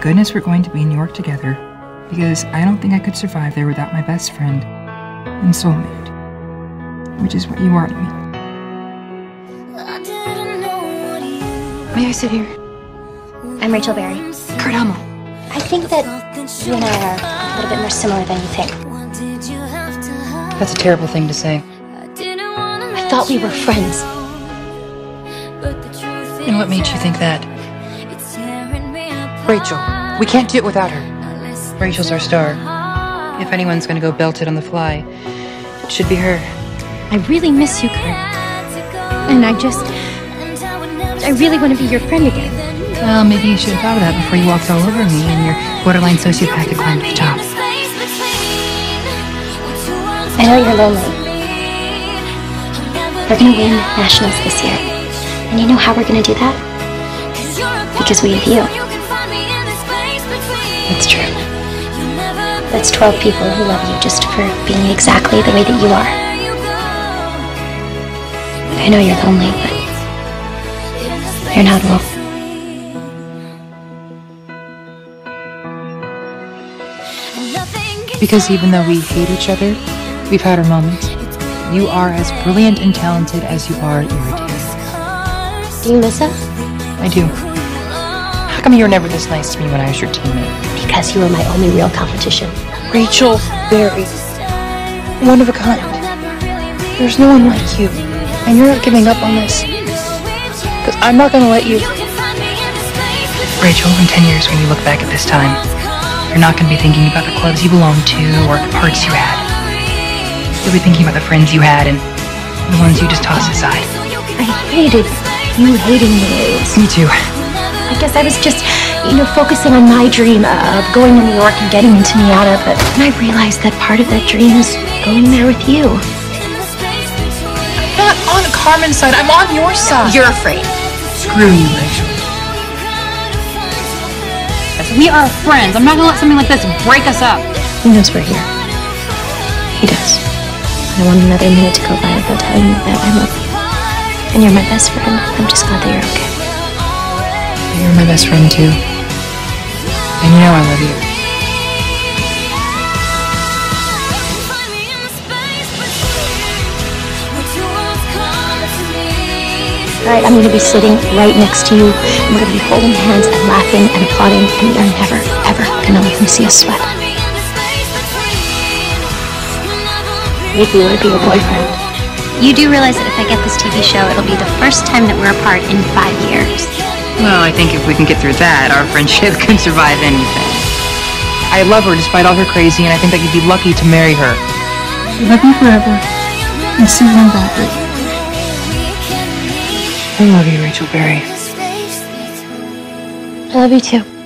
Thank goodness we're going to be in New York together, because I don't think I could survive there without my best friend and soulmate, which is what you are to me. May I sit here? I'm Rachel Berry. Kurt Hummel. I think that you and I are a little bit more similar than you think. That's a terrible thing to say. I thought we were friends. And what made you think that? Rachel. We can't do it without her. Rachel's our star. If anyone's gonna go belt it on the fly, it should be her. I really miss you, Kurt. And I just. I really want to be your friend again. Well, maybe you should have thought of that before you walked all over me and your borderline sociopathic climb to the top. I know you're lonely. We're gonna win nationals this year. And you know how we're gonna do that? Because we have you. It's true. That's 12 people who love you just for being exactly the way that you are. I know you're lonely, but you're not alone. Because even though we hate each other, we've had our moments. You are as brilliant and talented as you are irritating. Do you miss us? I do. How come you were never this nice to me when I was your teammate? Because you were my only real competition. Rachel Berry. One of a kind. There's no one like you. And you're not giving up on this. Because I'm not going to let you. Rachel, in 10 years, when you look back at this time, you're not going to be thinking about the clubs you belonged to or the parts you had. You'll be thinking about the friends you had and the ones you just tossed aside. I hated you hating me. Me too. I guess I was just, you know, focusing on my dream of going to New York and getting into NYADA, but then I realized that part of that dream is going there with you. I'm not on Carmen's side. I'm on your side. You're afraid. Screw you, Rachel. We are friends. I'm not gonna let something like this break us up. He knows we're here. He does. I want another minute to go by without telling you that I love you. And you're my best friend. I'm just glad that you're okay. You're my best friend too. And you know I love you. All right, I'm going to be sitting right next to you. and We're going to be holding hands and laughing and applauding, and you're never, ever going to let me see us sweat. Make me want to be your boyfriend. You do realize that if I get this TV show, it'll be the first time that we're apart in five years. Well, I think if we can get through that, our friendship can survive anything. I love her despite all her crazy, and I think that you'd be lucky to marry her. I love you forever. And Susan Bradley. I love you, Rachel Berry. I love you too.